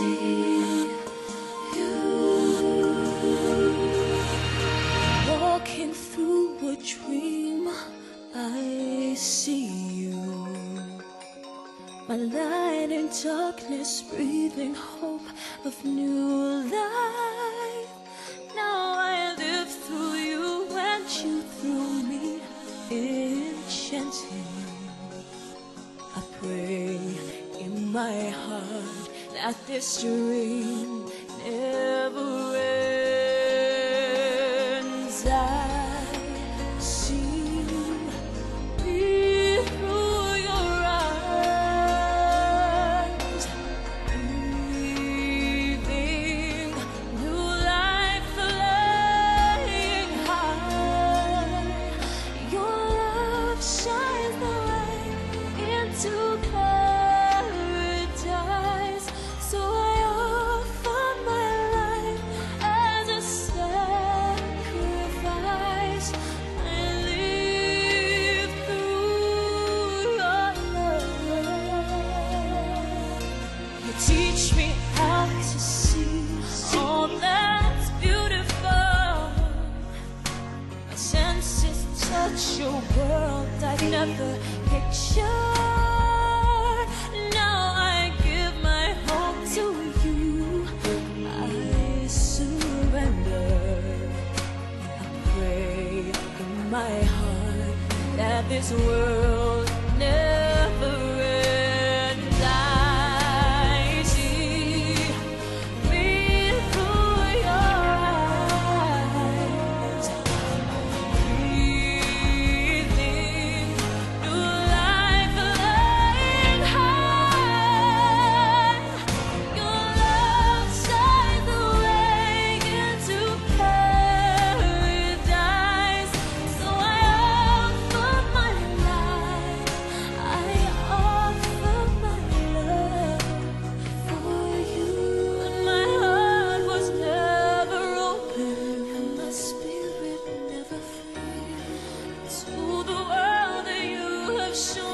see you walking through a dream. I see you, my light in darkness, breathing hope of new life. Now I live through you and you through me, enchanting. I pray in my heart that this dream I've never. Now I give my heart to you. I surrender. I pray in my heart that this world never. show.